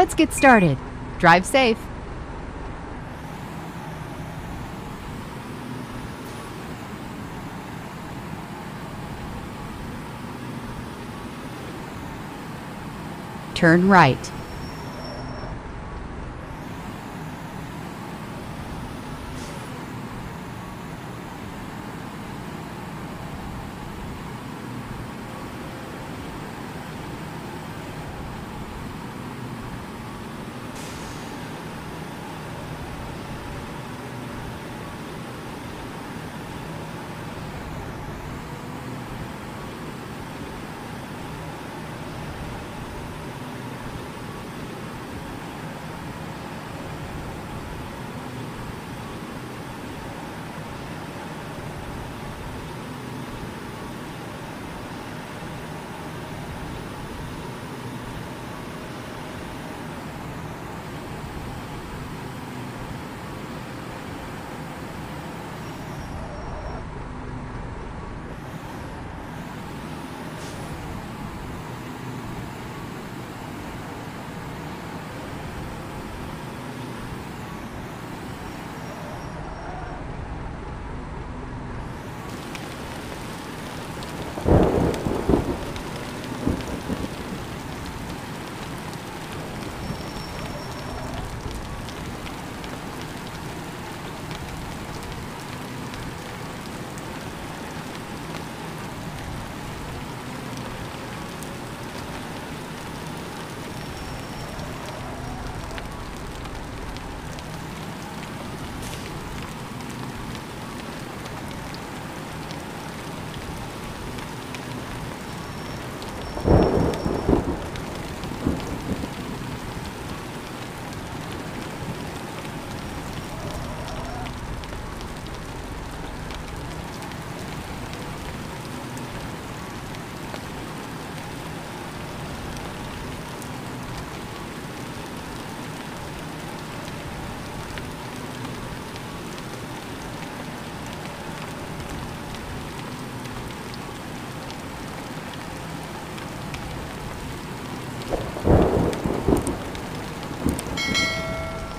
Let's get started. Drive safe. Turn right.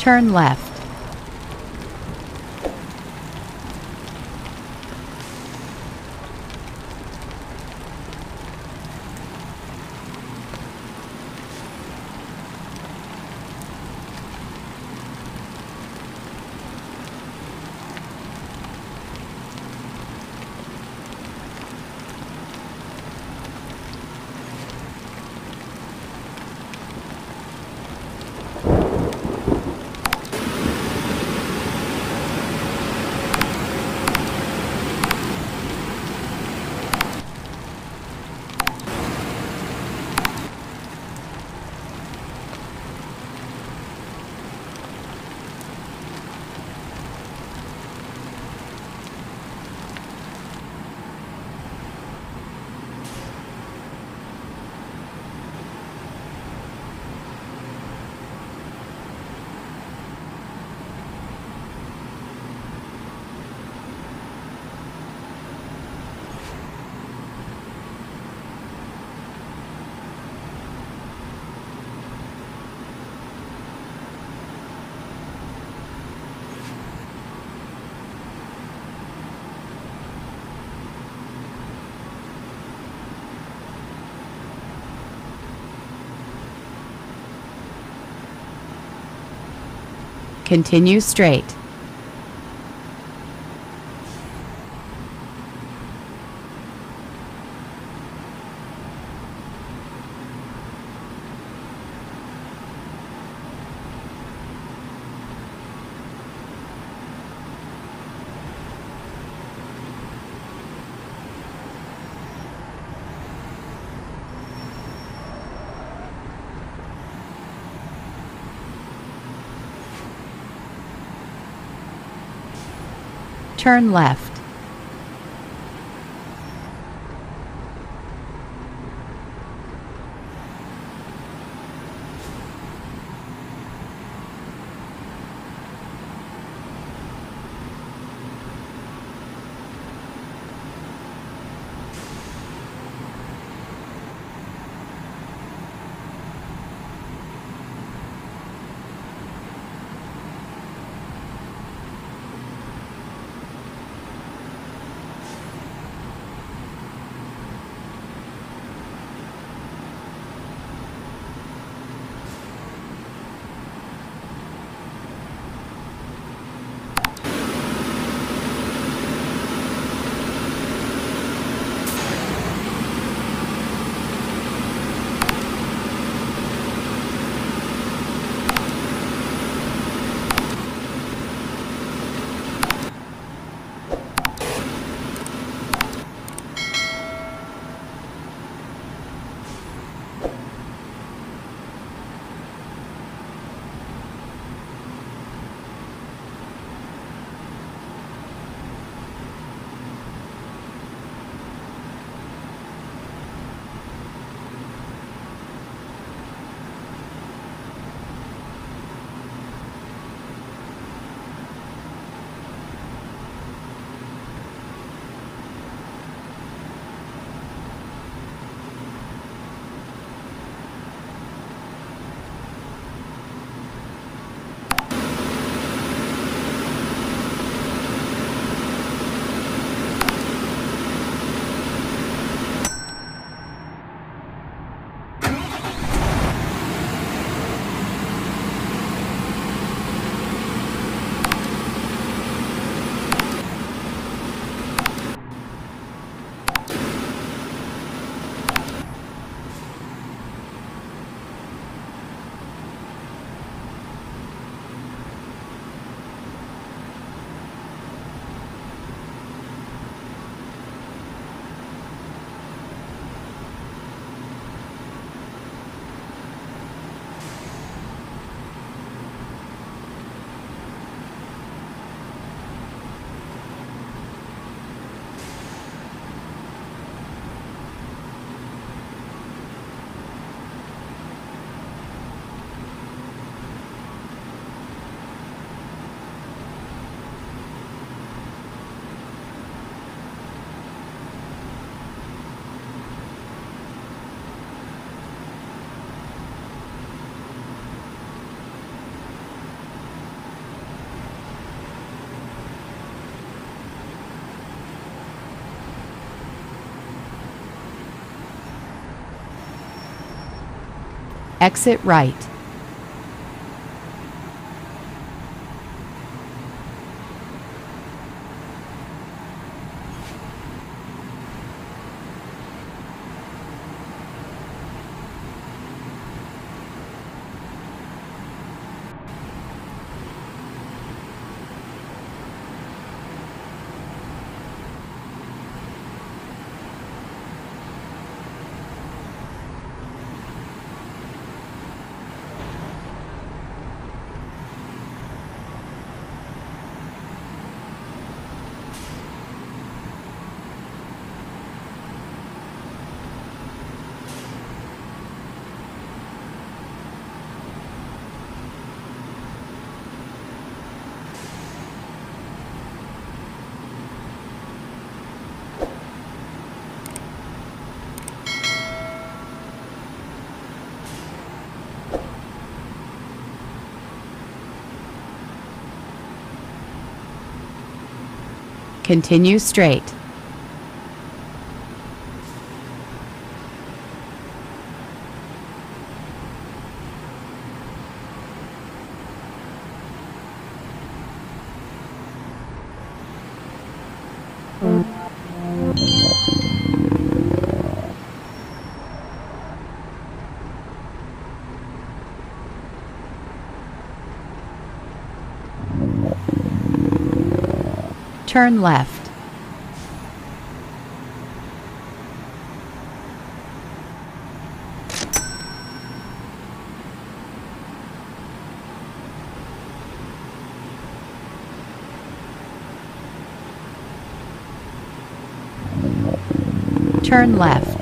Turn left. Continue straight. Turn left. Exit right. Continue straight. Turn left. Turn left.